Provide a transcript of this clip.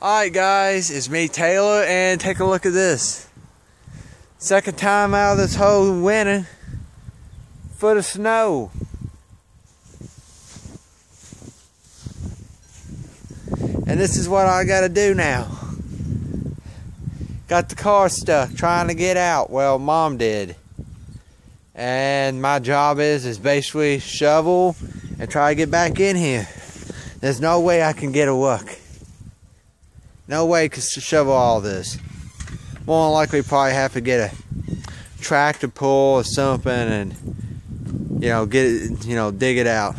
Alright guys, it's me Taylor and take a look at this. Second time out of this whole winter. Foot of snow. And this is what I gotta do now. Got the car stuck trying to get out. Well, mom did. And my job is is basically shovel and try to get back in here. There's no way I can get a look. No way to shovel all this. More than likely, probably have to get a tractor pull or something, and you know, get it, you know, dig it out.